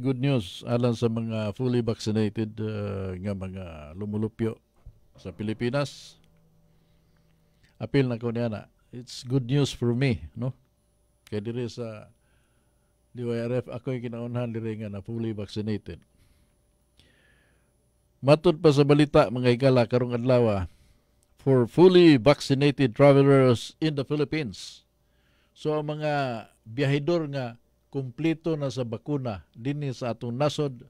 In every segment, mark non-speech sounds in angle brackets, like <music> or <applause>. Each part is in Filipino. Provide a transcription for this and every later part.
good news alang sa mga fully vaccinated uh, nga mga lumulupyo sa Pilipinas. Apil na ko niya na. It's good news for me, no? Kaya diri sa DYRF, ako yung kinaunhan diri nga na fully vaccinated. Matod pa sa balita, mga ikala, karong adlaw, for fully vaccinated travelers in the Philippines. So, ang mga biyahidor nga kumpleto na sa bakuna dinhi sa atong nasod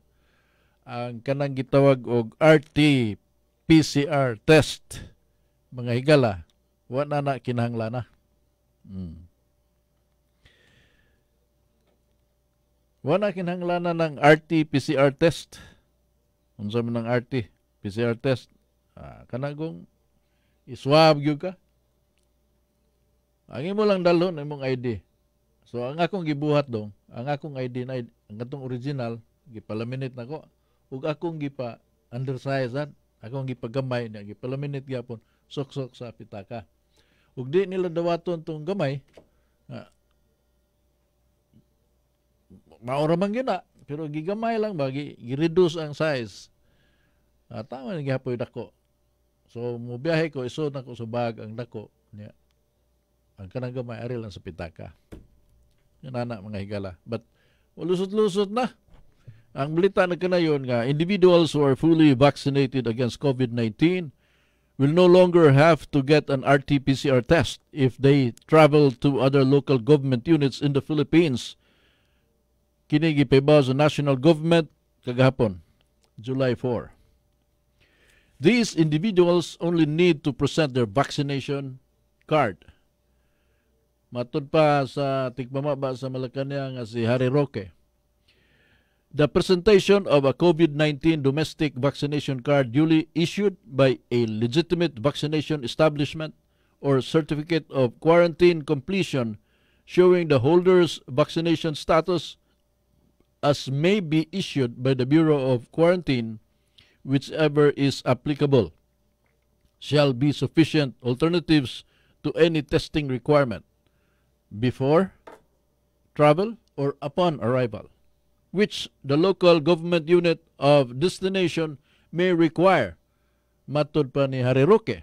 ang kanang gitawag og RT PCR test. Mga higala wa na na kinahanglan na. Hmm. wa na kinahanglan na ng RT PCR test. Unsa man ang RT PCR test? Ah, kanagong iswab gyud ka. Ang imo lang dalon imong ID So ang akong gibuhat dong, ang akong ID na ang atong original gipalaminate nako ug akong gipa undersize akong gipagamay na gipalaminate gyapon sok-sok sa pitaka. Ug di nila dawaton tong gamay uh, maura man gina pero gigamay lang ba gi-reduce ang size. Uh, tama ni gihapoy dako. So mo biyahe ko isod nako sa bag ang dako niya. Ang kanang gamay ari lang sa pitaka. Yan ana mga higala. But lusot-lusot na. Ang balita na kanayon nga individuals who are fully vaccinated against COVID-19 will no longer have to get an RT-PCR test if they travel to other local government units in the Philippines. Kini gipibaw sa national government kagahapon, July 4. These individuals only need to present their vaccination card Matod pa sa tigmamaba sa Malacanang si Harry Roque. The presentation of a COVID-19 domestic vaccination card duly issued by a legitimate vaccination establishment or certificate of quarantine completion showing the holder's vaccination status as may be issued by the Bureau of Quarantine, whichever is applicable, shall be sufficient alternatives to any testing requirement before travel or upon arrival, which the local government unit of destination may require, matod pa ni Hariroke.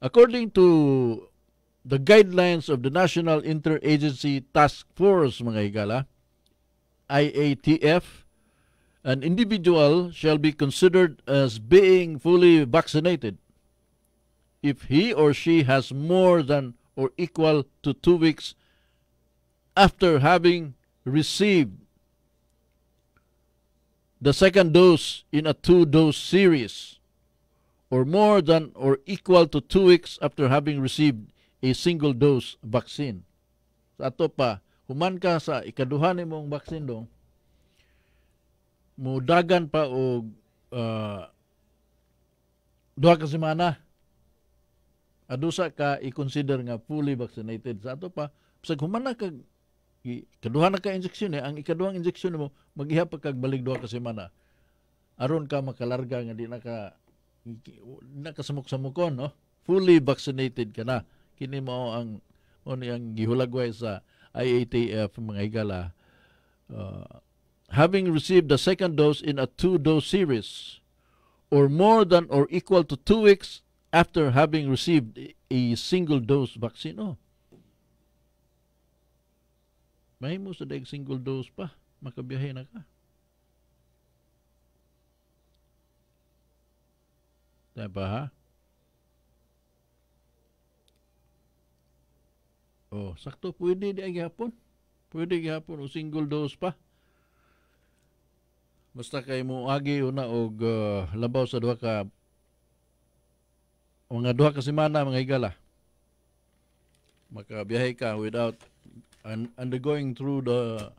According to the guidelines of the National Interagency Task Force, mga higala, IATF, an individual shall be considered as being fully vaccinated if he or she has more than or equal to two weeks after having received the second dose in a two-dose series or more than or equal to two weeks after having received a single dose vaccine. Sa ato pa, human ka sa ikaduhan mong vaccine dong, mudagan pa og uh, duha ka adusa ka i-consider nga fully vaccinated. Sa ato pa sa humana ka kaduha na ka injection eh. Ang ikaduhang injection mo magihap pa kag balik duha ka semana. Aron ka makalarga nga di na ka nakasamok-samukon no? Fully vaccinated ka na. Kini mo ang mo ni ang gihulagway sa IATF mga higala. Uh, having received the second dose in a two dose series or more than or equal to two weeks after having received a single dose vaccine. Oh. Mahimo sa daig single dose pa, makabiyahe na ka. Diba ha? Oh, sakto pwede di gihapon. Pwede gihapon o single dose pa. Basta kay mo agi una og uh, labaw sa duha ka mga duha ka semana mga higala. Makabiyahe ka without un- undergoing through the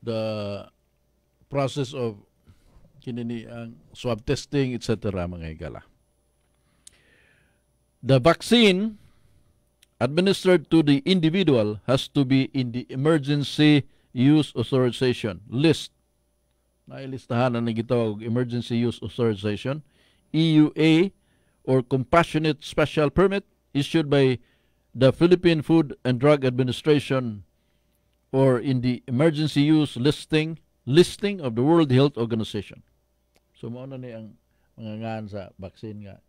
the process of kinini ang swab testing etc mga higala. The vaccine administered to the individual has to be in the emergency use authorization list. Na ilistahan na gitawag emergency use authorization EUA or compassionate special permit issued by the Philippine Food and Drug Administration or in the emergency use listing listing of the World Health Organization. So mao na ni ang mga ngan sa vaccine nga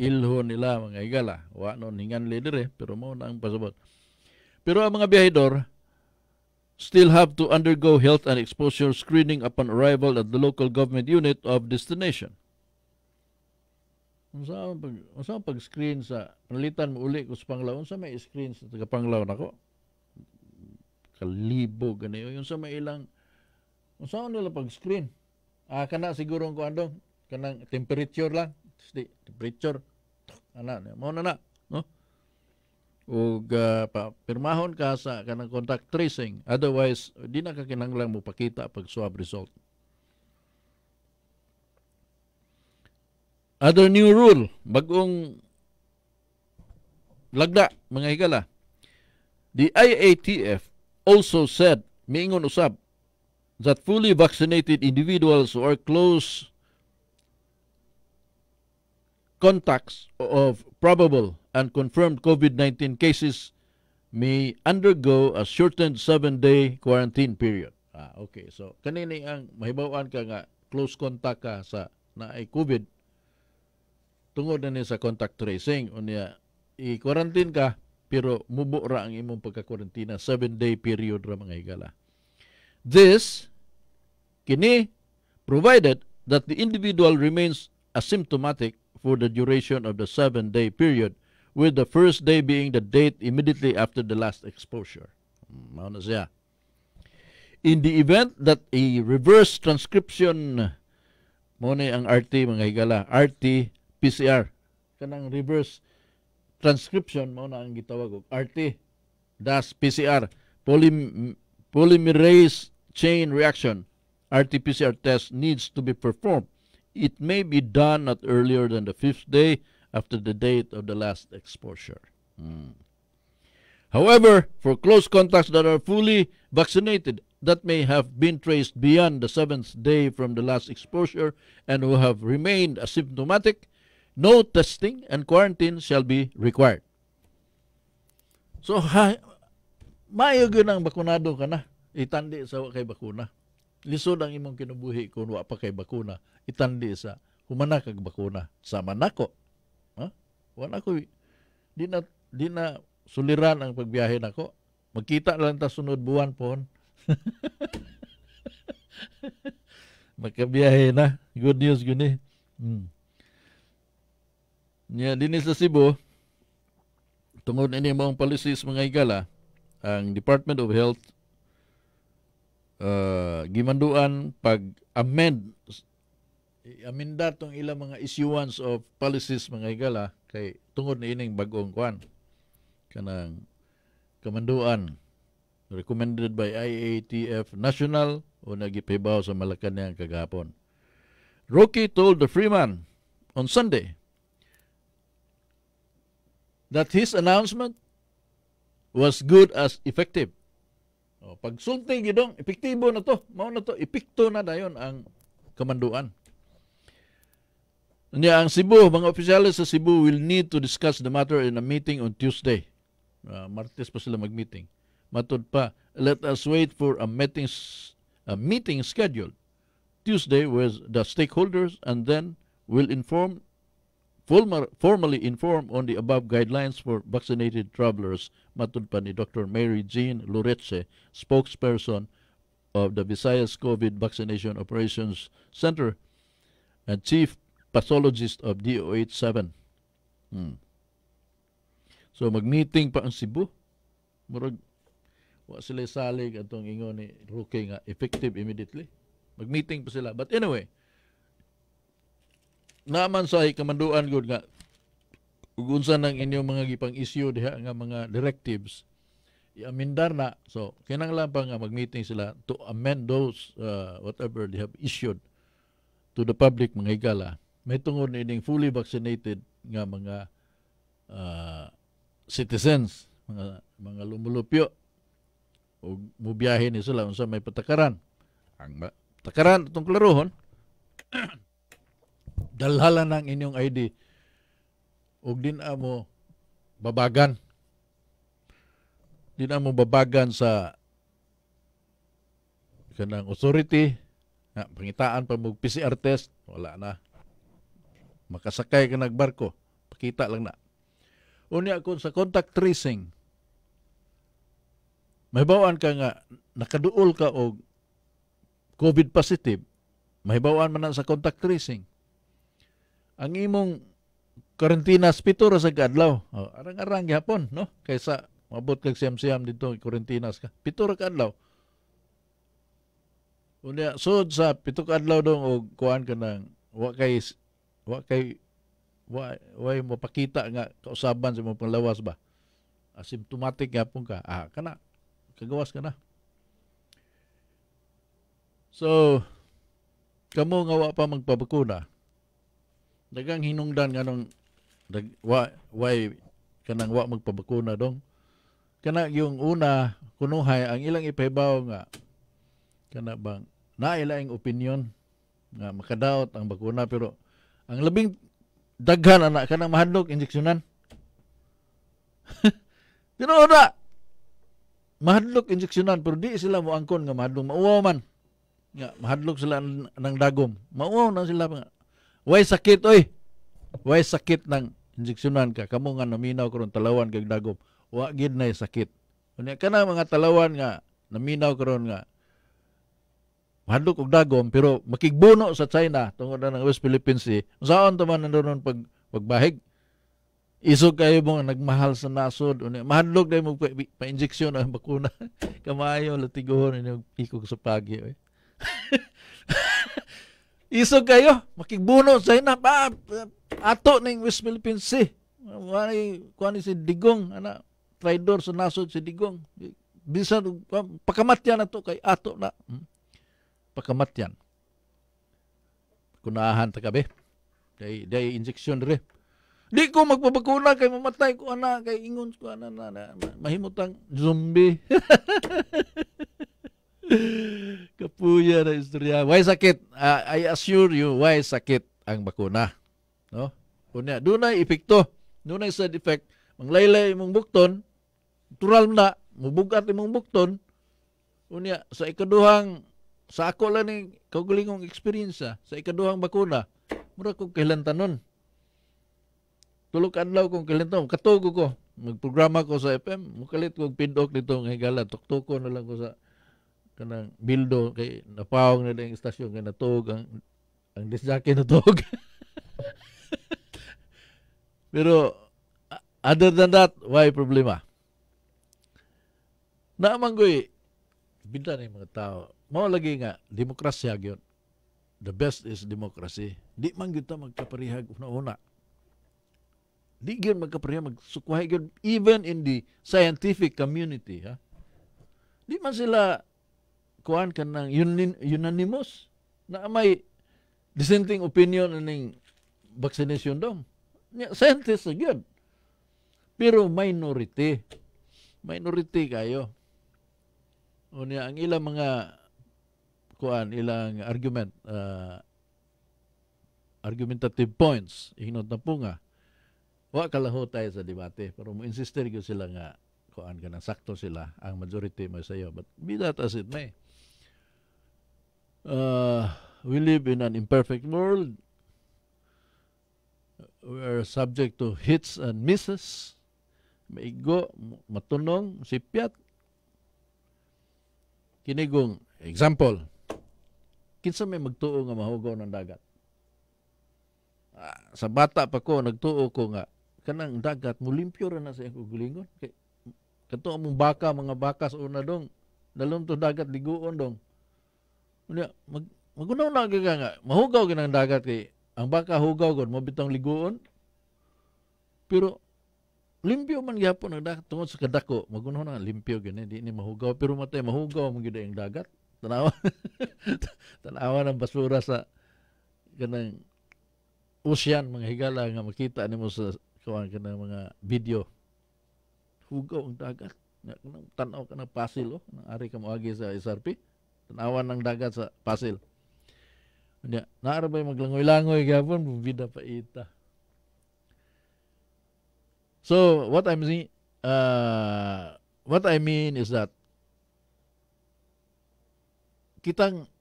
ilho nila mga igala. Wa no hingan leader eh, pero mao na ang pasabot. Pero ang mga biyahedor still have to undergo health and exposure screening upon arrival at the local government unit of destination. Unsa pag unsa pag screen sa panalitan mo uli ko sa Panglao unsa may screen sa taga Panglao nako? Kalibo gani yung sa may ilang unsa nila pag screen? Ah kana siguro ko andong kanang temperature lang. Di, temperature. Ana, mo na na, no? ug uh, pa, pirmahon ka sa kanang contact tracing otherwise di na ka kinahanglan mo pakita pag swab result other new rule bagong lagda mga higala the IATF also said miingon usab that fully vaccinated individuals are close contacts of probable and confirmed COVID-19 cases may undergo a shortened seven-day quarantine period. Ah, okay. So, kanini ang mahibawan ka nga close contact ka sa na ay COVID tungod na ni sa contact tracing unya i-quarantine ka pero mubo ra ang imong pagka-quarantine 7-day period ra mga higala. This kini provided that the individual remains asymptomatic for the duration of the 7-day period with the first day being the date immediately after the last exposure. Mao na siya. In the event that a reverse transcription mo ang RT mga higala, RT PCR kanang reverse transcription mo na ang gitawag og RT das PCR polym polymerase chain reaction RT-PCR test needs to be performed. It may be done not earlier than the fifth day after the date of the last exposure. Hmm. However, for close contacts that are fully vaccinated, that may have been traced beyond the seventh day from the last exposure and who have remained asymptomatic, no testing and quarantine shall be required. So, ha, mayo ang bakunado ka na. Itandi sa kay bakuna. Lisod ang imong kinabuhi kung wa pa kay bakuna. Itandi sa humana kag bakuna. Sama nako. Ha? Wala ko di na di na suliran ang pagbiyahe nako. Magkita lang ta sunod buwan po. <laughs> Magkabiyahe na. Good news guni. Hmm. Nya dinhi sa Cebu tungod ini mong policies mga igala ang Department of Health uh, gimanduan pag amend aminda tong ilang mga issuance of policies mga igala kay tungod ni ining bagong kwan kanang kamanduan recommended by IATF National o nagipibaw sa Malacanang kagapon. Rocky told the Freeman on Sunday that his announcement was good as effective. O, pag sulti gidong, epektibo na to. Mao na to, epekto na dayon ang kamanduan. Niya ang Cebu, mga opisyalis sa Cebu will need to discuss the matter in a meeting on Tuesday. Uh, Martes pa sila mag-meeting. Matod pa, let us wait for a meeting, a meeting scheduled Tuesday with the stakeholders and then we'll inform formally inform on the above guidelines for vaccinated travelers, matod pa ni Dr. Mary Jean Loretze, spokesperson of the Visayas COVID Vaccination Operations Center and chief pathologist of DOH-7. Hmm. So mag-meeting pa ang Cebu. Murag wa sila salig atong ingon ni Rookie nga effective immediately. Mag-meeting pa sila. But anyway, naman sa kamanduan gud nga. Ug unsa nang inyong mga gipang issue diha nga mga directives i-amendar na. So kinahanglan pa nga mag-meeting sila to amend those uh, whatever they have issued to the public mga higala. May tungod ining fully vaccinated nga mga uh, citizens mga mga lumulupyo. O mubiyahe ni sila unsa may patakaran. Ang patakaran itong klarohon dalhala ng inyong ID ug din mo babagan. Din mo babagan sa kanang authority. Nga pangitaan pa mo PCR test. Wala na. Makasakay ka nagbarko pakita lang na. Unya kung sa contact tracing mahibawan ka nga nakaduol ka og COVID positive mahibawan man sa contact tracing ang imong karantinas pito ra sa kadlaw oh, arang-arang gihapon no kaysa mabot kag siyam-siyam dito karantinas ka pito ra kadlaw Unya sud sa pito ka adlaw dong og kuan ka nang wa kay wa kay wa way mo pakita nga kausaban sa imong panglawas ba. Asymptomatic gyapon ka. Ah, kana kagawas ka na. So kamo nga wa pa magpabakuna. Dagang hinungdan nga nung dag, wa way kanang wa magpabakuna dong. Kana yung una kunuhay ang ilang ipahibaw nga kana bang nailaing opinion nga makadaot ang bakuna pero ang labing daghan anak kanang mahadlok injeksyonan. <laughs> Tinuod na mahadlok injeksyonan pero di sila mo angkon nga mahadlok mauwaw man. Nga mahadlok sila ng dagom. Mauwaw na sila nga way sakit oy. Way sakit ng injeksyonan ka. Kamo nga naminaw karon talawan kag dagom. Wa gid na sakit. Unya kana mga talawan nga naminaw karon nga. Mahadlok og dagom pero makigbuno sa China tungod na ng West Philippines Sea. Unsaon to man nandoon pag pagbahig? Isog kayo mo nagmahal sa nasod. Unya mahadlok dai mo pa, pa injeksyon ang bakuna. <laughs> Kamayo latiguhon ni ikog sa pagi oy <laughs> isog kayo makigbuno sa China pa ato ning West Philippines Sea wani kuan si Digong ana traidor sa nasod si Digong bisan pakamatyan na to kay ato na hmm? pakamatyan. Kunahan ta kabe. Day day injection dire. Di ko magpabakuna kay mamatay ko ana kay ingon ko ana na, na, na mahimutang zombie. <laughs> <laughs> Kapuya na istorya. Why sakit? Uh, I assure you, why sakit ang bakuna? No? Kunya, doon ay epekto. Doon ay side effect. Manglaylay mong bukton, tural na, mubugat imong bukton, unya sa ikaduhang sa ako lang ni kaugalingong experience sa ikaduhang bakuna mura ko tanon tulog adlaw kong kilantanon katugo ko magprograma ko sa FM mukalit ko pindok dito ng higala tuktuko na lang ko sa kanang bildo kay napawag na lang istasyon kay natug ang ang disjaki natug <laughs> pero other than that why problema? Naman ko eh binta na mga tao. Mao lagi nga demokrasya gyud. The best is democracy. Di man gyud ta magkaparehag una-una. Di gyud magkaparehag magsukwahay gyud even in the scientific community ha? Di man sila kuan kanang unanimous na may dissenting opinion ning vaccination dong scientists gyud pero minority. Minority kayo. Unya ang ilang mga kuan ilang argument uh, argumentative points ihinot na po nga. Wa kalaho tayo sa debate pero mo insister gyud sila nga kuan kanang sakto sila. Ang majority mo sayo but be that as it may uh, we live in an imperfect world. We are subject to hits and misses. Maigo matunong sipyat. Kinigong example. Kinsa may magtuo nga mahugaw ng dagat? Ah, sa bata pa ko nagtuo ko nga kanang dagat mulimpyo ra na sa iyang kugulingon kay kato among baka mga baka sa una dong dalon to dagat liguon dong unya mag magunaw na nga nga. Mahugaw ginang dagat kay ang baka hugaw gud mo bitong liguon. Pero limpyo man gyapon ang dagat. Tungod sa kadako magunaw na limpyo gani di ni mahugaw. Pero matay mahugaw man gyud ang dagat. Tanawa. <laughs> Tanawa ng basura sa kanang ocean mga higala nga makita nimo sa kawan kanang mga video. Hugaw ang dagat. Nga kanang tanaw ka ng pasil oh. Nang ari ka moagi sa SRP tanawan ng dagat sa pasil Nya, naara ba maglangoy-langoy gapon bida pa ita. So, what I'm saying, uh, what I mean is that kitang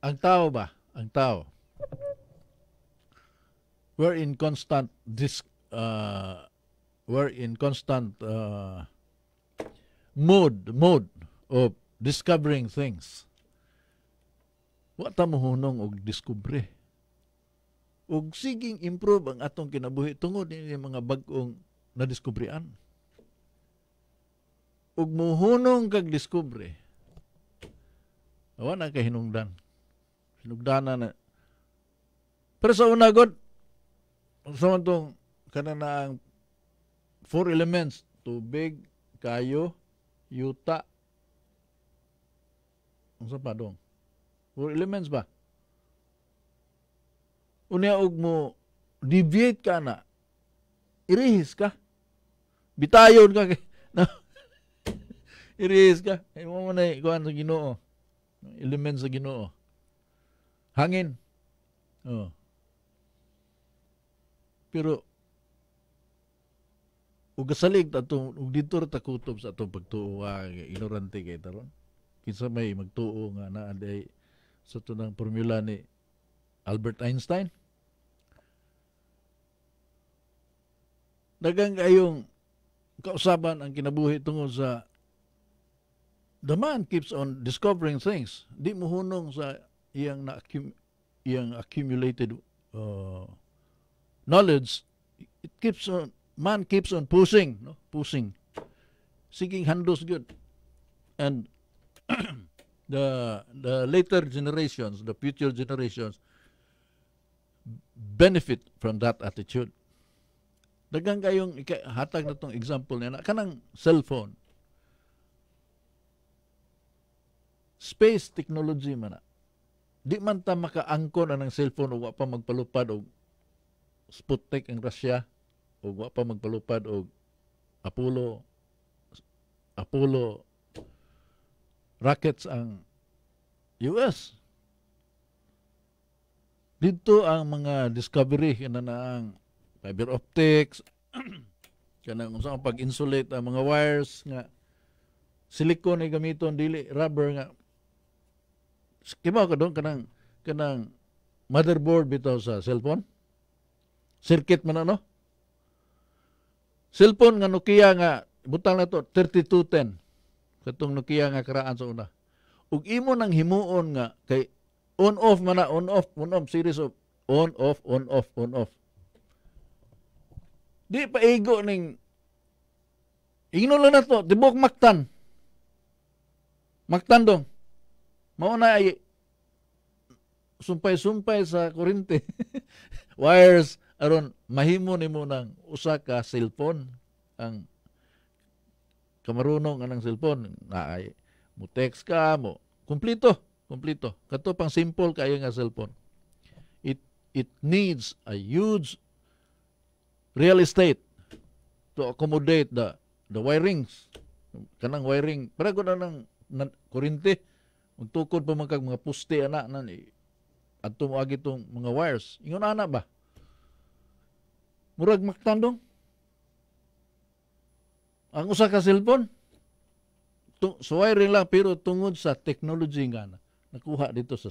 ang tao ba, ang tao we're in constant dis uh, we're in constant uh, mode mode of discovering things. Wa ta mohunong og diskubre. Og siging improve ang atong kinabuhi tungod ni mga bag-ong nadiskubrian. Og mohunong kag diskubre. Awa na kay hinungdan. Hinungdanan na. Pero sa una god, sa tong kana na ang four elements, tubig, kayo, yuta, Unsa pa dong? Four elements ba? Unya og mo deviate ka na. Irihis ka. Bitayon ka <laughs> na. Irihis ka. Ay mo ay kuan sa Ginoo. Elements sa Ginoo. Hangin. Oh. Pero ug kasalig ta ug dito ra ta kutob sa atong pagtuo ignorante kay taron kinsa may magtuo nga naa day sa tunang formula ni Albert Einstein. Dagang kayong kausaban ang kinabuhi tungod sa the man keeps on discovering things. Di mo hunong sa iyang na iyang accumulated uh, knowledge. It keeps on man keeps on pushing no? Pushing. Seeking handles good. And <clears throat> the the later generations, the future generations benefit from that attitude. Dagang kayong hatag na tong example niya na kanang cellphone. Space technology man na. Di man ta makaangkon anang cellphone o wa pa magpalupad og Sputnik ang Russia o wa pa magpalupad og Apollo Apollo rockets ang US. Dito ang mga discovery kana na ang fiber optics kanang unsa ang pag-insulate ang mga wires nga. Silicone ay gamiton dili rubber nga. Kibaw ka doon kanang kanang motherboard bitaw sa cellphone? Circuit man ano? Cellphone nga Nokia nga butang na to 3210 katong Nokia nga karaan sa una. Ug imo nang himuon nga kay on off man na on off on off series of on off on off on off. Di pa igo ning lang na to, tibok maktan. Maktan dong. Mao na ay sumpay-sumpay sa kurente. <laughs> Wires aron mahimo nimo ng usa ka cellphone ang kamarunong anang cellphone na ay mo text ka mo kumplito kumplito. Kato pang simple kayo nga cellphone. It it needs a huge real estate to accommodate the the wirings. Kanang wiring para ko na ng na, kurente ug tukod pa man mga poste ana nan adto mo agi tong mga wires. Ingon ana ba? Murag maktandong ang usa ka cellphone tu, so wiring lang pero tungod sa technology nga na nakuha dito sa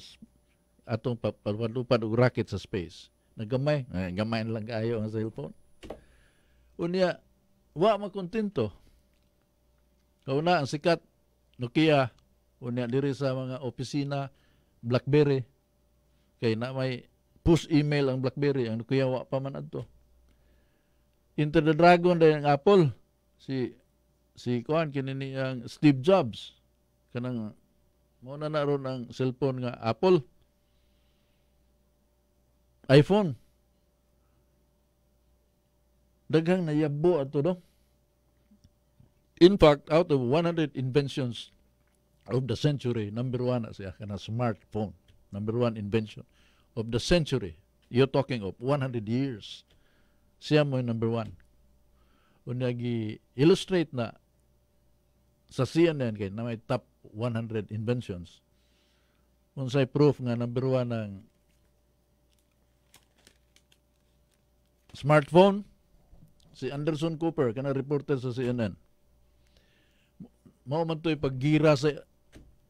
atong papadupad og rocket sa space. Nagamay eh, gamay lang kayo ang cellphone. Unya wa makontento. Kauna ang sikat Nokia. Unya diri sa mga opisina BlackBerry. Kay na may push email ang BlackBerry ang Nokia wa pa man adto. Into the Dragon din ang Apple si si kuan kini ni ang Steve Jobs. Kanang mo na naron ang cellphone nga Apple. iPhone. Daghang nayabo ato do in fact out of 100 inventions of the century number one siya kana smartphone. Number one invention of the century. You're talking of 100 years. Siya mo number one unyagi illustrate na sa CNN kay na may top 100 inventions unsay proof nga number one ng smartphone si Anderson Cooper kana reporter sa CNN mao man to'y paggira sa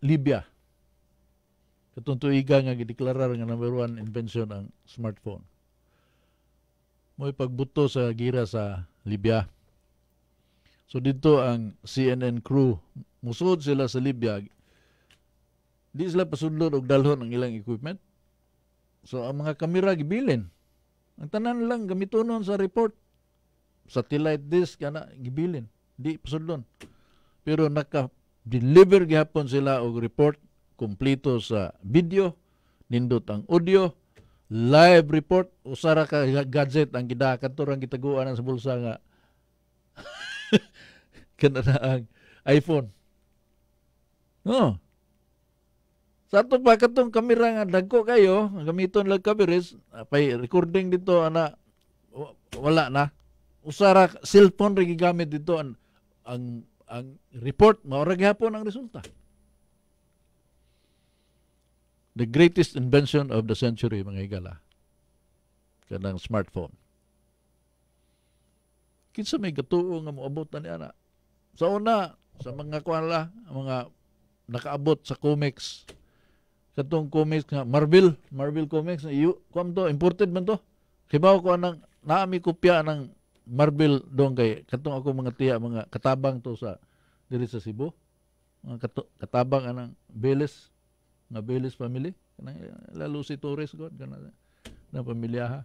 Libya katong nga gideklarar nga number one invention ang smartphone. Mo'y pagbuto sa gira sa Libya. So dito ang CNN crew, musod sila sa Libya. Di sila pasudlod og dalhon ang ilang equipment. So ang mga kamera gibilin. Ang tanan lang gamitonon sa report. Satellite disk kana gibilin. Di pasudlon. Pero naka-deliver gihapon sila og report kumpleto sa video, nindot ang audio, live report, usara ka gadget ang gida kadto ang gitaguan sa bulsa nga <laughs> kana na ang iPhone. No. Sa ato pa katong kamera nga dagko kayo, gamiton lang kameras, pay recording dito ana wala na. Usara cellphone ri gigamit dito ang ang, ang report mao ra gihapon ang resulta. The greatest invention of the century mga higala. Kanang smartphone. Kinsa may gatuo nga moabot na niya na. Sa una, sa mga kuala, mga nakaabot sa comics, katong comics nga Marvel, Marvel comics, iyo, kuam to, imported man to. Kibaw ko anang naami kopya ng Marvel dong kay katong ako mga tiya mga katabang to sa diri sa Cebu. Mga kato, katabang anang Beles, nga Beles family, kanang lalo si Torres god kana na pamilya ha.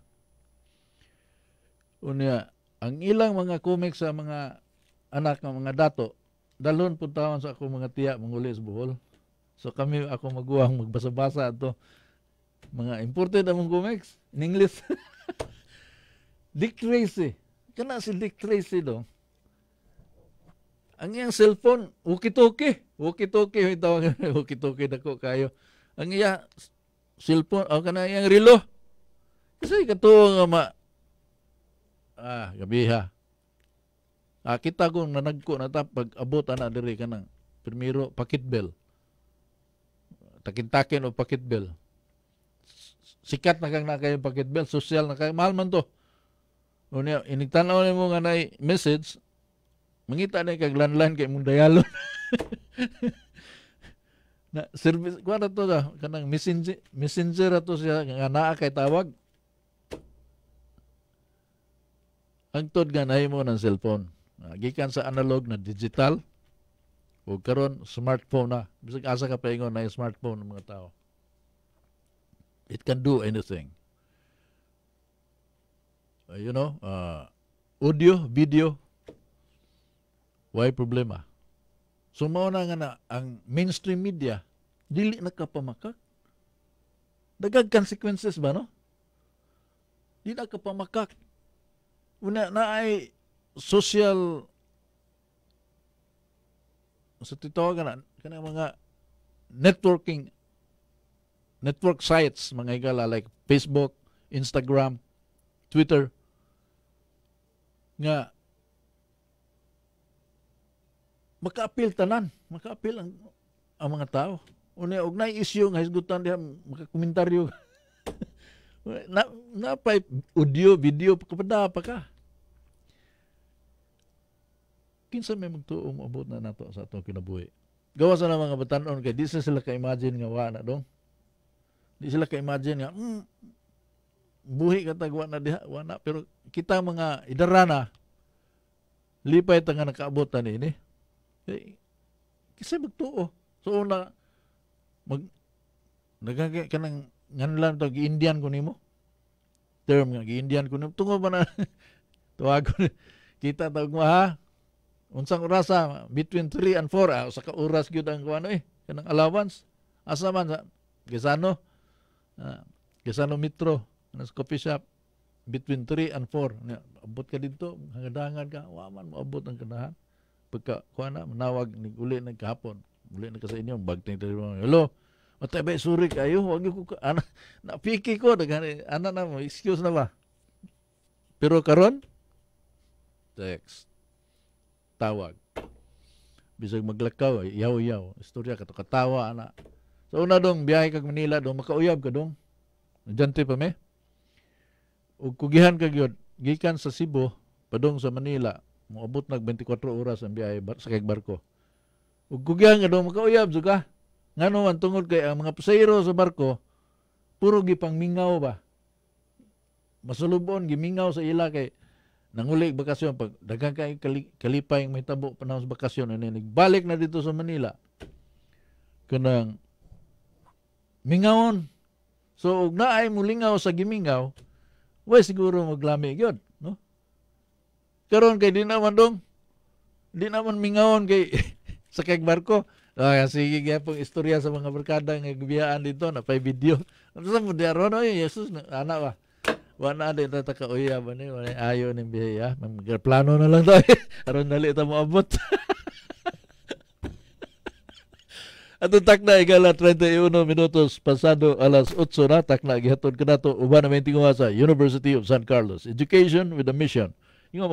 Unya, ang ilang mga comics sa mga anak ng mga dato, dalon po tawon sa ako mga tiya manguli sa Bohol. So kami ako maguwang magbasa-basa ato mga imported among comics in English. <laughs> Dick Tracy. Kana si Dick Tracy do. Ang iyang cellphone, walkie-talkie. Walkie-talkie, may tawag <laughs> walkie-talkie dako kayo. Ang iya cellphone, o kana iyang relo. Kasi katuwa nga ma, ah, gabiha. Ah, kita ko nanagko na ta pag abot ana diri kanang primero pakit bell. Takin-takin o pakit bell. Sikat na kang na kayo pakit bell, social na kayo, mahal man to. Unya, inigtanaw ni mo nga na message, mangita na kag landline kay mong dayalon. <laughs> na service kuha na to da kanang messenger messenger ato siya nga naa kay tawag ang tod nga mo ng cellphone Uh, gikan sa analog na digital o karon smartphone na. Bisag asa ka paingon na smartphone ng mga tao. It can do anything. Uh, you know, uh, audio, video, why problema? So mao na nga na ang mainstream media dili na kapamakak. Dagag consequences ba no? Di na kapamakak. Una na ay social sa titawagan na kanang mga networking network sites mga higala like Facebook, Instagram, Twitter nga maka-appeal tanan, maka-appeal ang, ang mga tao. Una og nay issue nga hisgutan diha maka-komentaryo. <laughs> na na pa audio, video kapada pa ka kinsa may magtuo abot na nato sa atong kinabuhi. Gawa sa na mga batanon kay di sila ka-imagine nga wa na dong. Di sila ka-imagine nga mm, buhi ka tagwa na diha wa na pero kita mga idarana lipay ta nga nakaabot na ini. Eh, kasi magtuo. So una mag nagagay ka ng nganlan to gi-Indian ko nimo. Term nga gi-Indian ko nimo. Tungo ba na <laughs> tuwag ko kita tawag mo ha Unsang orasa between 3 and 4 ah, sa ka oras gyud ang kuano eh kanang allowance. Asa man sa Gesano ah, Gesano Metro sa coffee shop between 3 and 4. Abot ka dito, hangadangan ka, wa man moabot ang kanahan. Pagka kuana manawag ni uli na kahapon. Uli na ka sa inyo, bagting tayo. Hello, Matay ba suri kayo? Wag ko ana <laughs> na piki ko dagan ana na mo excuse na ba. Pero karon text tawag. Bisag maglakaw, yaw-yaw. Istorya kato katawa ana. So una dong biyahe kag Manila dong makauyab ka dong. Diyante pa me. Ug kugihan kag yun, gikan sa Cebu padong sa Manila, moabot nag 24 oras ang biyahe sa kag barko. Ug kugihan ka dong makauyab suka. Ngano man tungod kay ang mga pasahero sa barko puro gipang mingaw ba. Masulubon gimingaw sa ila kay nangulik bakasyon pag daghang kay kali, kalipay may tabo panahon sa bakasyon ani nagbalik na dito sa Manila. Kanang mingawon. So ug naay mulingaw sa gimingaw, way siguro maglami gyud, no? Karon kay di naman dong di naman mingawon kay <laughs> sa kay barko. Ah, sige gyud pong istorya sa mga barkada nga gibiyaan dito na pay video. Ano sa mo diaron oy Jesus na ana ba. Wala din ta ka uya ba ni wala ayo ning biya. Plano na lang tayo. <laughs> aron dali ta mo abot. <laughs> Atong takna igala 31 minutos pasado alas 8 na takna gihatod kanato uban na maintinguha sa University of San Carlos. Education with a mission. Yung